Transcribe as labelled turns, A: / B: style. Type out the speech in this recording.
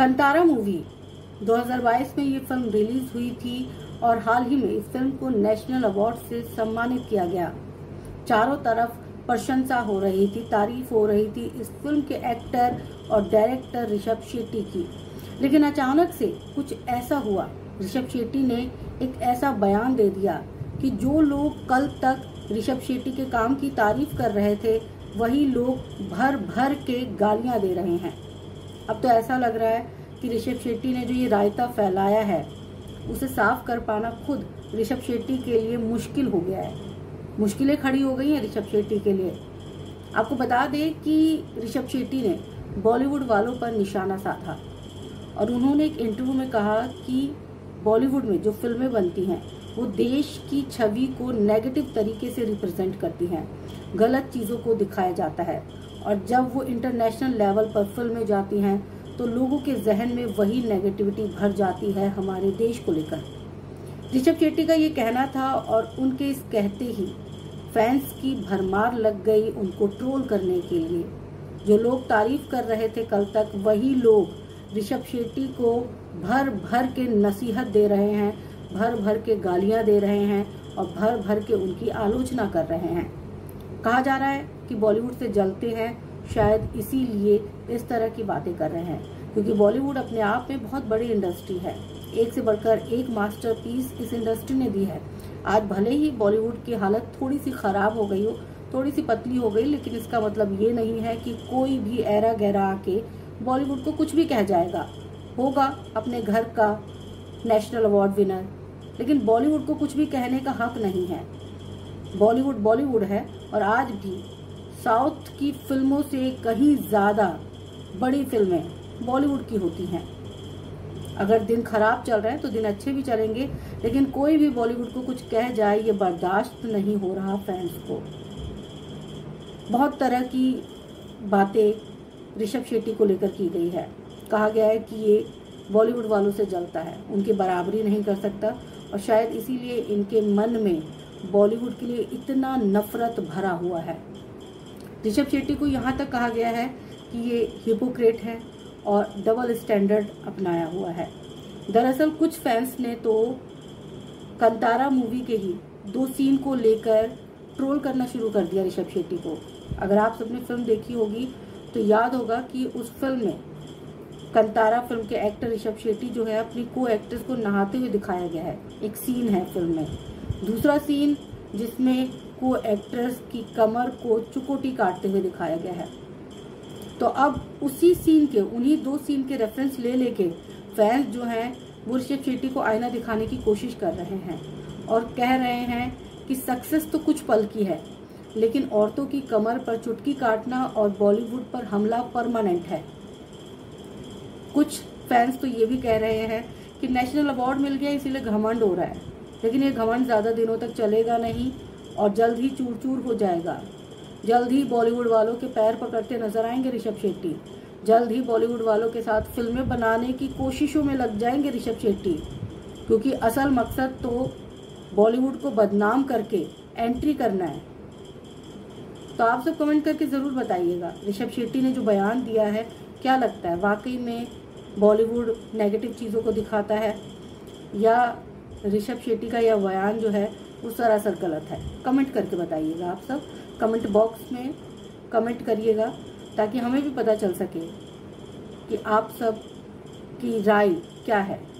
A: Kantara movie. 2022 में ये film release हुई थी और हाल ही में इस फ़िल्म को नेशनल अवार्ड से सम्मानित किया गया। चारों तरफ़ प्रशंसा हो रही थी, तारीफ़ हो रही थी इस फ़िल्म के एक्टर और डायरेक्टर ऋषभ शेट्टी की। लेकिन अचानक से कुछ ऐसा हुआ। ऋषभ शेट्टी ने एक ऐसा बयान दे दिया कि जो लोग कल तक ऋषभ शेट्टी के काम की तारीफ़ कर रहे थे, वही लोग भर भर के गालियाँ दे रहे हैं। अब तो ऐसा लग रहा है कि ऋषभ शेट्टी ने जो ये रायता फैलाया है, उसे साफ़ कर पाना खुद ऋषभ शेट्टी के लिए मुश्किल हो गया है। मुश्किलें खड़ी हो गई हैं ऋषभ शेट्टी के लिए। आपको बता दें कि ऋषभ शेट्टी ने बॉलीवुड वालों पर निशाना साधा और उन्होंने एक इंटरव्यू में कहा कि बॉलीवुड में जो फ़िल्में बनती हैं, वो देश की छवि को नेगेटिव तरीके से रिप्रेजेंट करती हैं। गलत चीज़ों को दिखाया जाता है। और जब वो इंटरनेशनल लेवल पर फ़िल्में जाती हैं तो लोगों के जहन में वही नेगेटिविटी भर जाती है हमारे देश को लेकर। ऋषभ शेट्टी का ये कहना था और उनके इस कहते ही फैंस की भरमार लग गई उनको ट्रोल करने के लिए। जो लोग तारीफ़ कर रहे थे कल तक, वही लोग ऋषभ शेट्टी को भर भर के नसीहत दे रहे हैं, भर भर के गालियाँ दे रहे हैं और भर भर के उनकी आलोचना कर रहे हैं। कहा जा रहा है कि बॉलीवुड से जलते हैं, शायद इसीलिए इस तरह की बातें कर रहे हैं, क्योंकि बॉलीवुड अपने आप में बहुत बड़ी इंडस्ट्री है। एक से बढ़कर एक मास्टरपीस इस इंडस्ट्री ने दी है। आज भले ही बॉलीवुड की हालत थोड़ी सी खराब हो गई हो थोड़ी सी पतली हो गई, लेकिन इसका मतलब ये नहीं है कि कोई भी ऐरा गहरा आके बॉलीवुड को कुछ भी कह जाएगा। होगा अपने घर का नेशनल अवार्ड विनर, लेकिन बॉलीवुड को कुछ भी कहने का हक नहीं है। बॉलीवुड बॉलीवुड है और आज भी साउथ की फ़िल्मों से कहीं ज़्यादा बड़ी फ़िल्में बॉलीवुड की होती हैं। अगर दिन खराब चल रहे हैं तो दिन अच्छे भी चलेंगे, लेकिन कोई भी बॉलीवुड को कुछ कह जाए, ये बर्दाश्त नहीं हो रहा फैंस को। बहुत तरह की बातें ऋषभ शेट्टी को लेकर की गई है। कहा गया है कि ये बॉलीवुड वालों से जलता है, उनकी बराबरी नहीं कर सकता और शायद इसीलिए इनके मन में बॉलीवुड के लिए इतना नफरत भरा हुआ है। ऋषभ शेट्टी को यहाँ तक कहा गया है कि ये हिपोक्रेट है और डबल स्टैंडर्ड अपनाया हुआ है। दरअसल कुछ फैंस ने तो कंतारा मूवी के ही दो सीन को लेकर ट्रोल करना शुरू कर दिया ऋषभ शेट्टी को। अगर आप सबने फ़िल्म देखी होगी तो याद होगा कि उस फ़िल्म में कंतारा फ़िल्म के एक्टर ऋषभ शेट्टी जो है, अपनी को एक्ट्रेस को नहाते हुए दिखाया गया है। एक सीन है फ़िल्म में। दूसरा सीन जिसमें को एक्ट्रेस की कमर को चुकोटी काटते हुए दिखाया गया है। तो अब उसी सीन के, उन्हीं दो सीन के रेफरेंस ले लेके फैंस जो हैं, वो ऋषभ शेट्टी को आईना दिखाने की कोशिश कर रहे हैं और कह रहे हैं कि सक्सेस तो कुछ पल की है, लेकिन औरतों की कमर पर चुटकी काटना और बॉलीवुड पर हमला परमानेंट है। कुछ फैंस तो ये भी कह रहे हैं कि नेशनल अवार्ड मिल गया, इसीलिए घमंड हो रहा है। लेकिन ये घमंड ज़्यादा दिनों तक चलेगा नहीं और जल्द ही चूर चूर हो जाएगा। जल्द ही बॉलीवुड वालों के पैर पकड़ते नज़र आएँगे ऋषभ शेट्टी। जल्द ही बॉलीवुड वालों के साथ फ़िल्में बनाने की कोशिशों में लग जाएँगे ऋषभ शेट्टी। क्योंकि असल मकसद तो बॉलीवुड को बदनाम करके एंट्री करना है। तो आप सब कमेंट करके ज़रूर बताइएगा, ऋषभ शेट्टी ने जो बयान दिया है, क्या लगता है? वाकई में बॉलीवुड नेगेटिव चीज़ों को दिखाता है या ऋषभ शेट्टी का यह बयान जो है, वो सरासर गलत है। कमेंट करके बताइएगा आप सब। कमेंट बॉक्स में कमेंट करिएगा, ताकि हमें भी पता चल सके कि आप सब की राय क्या है।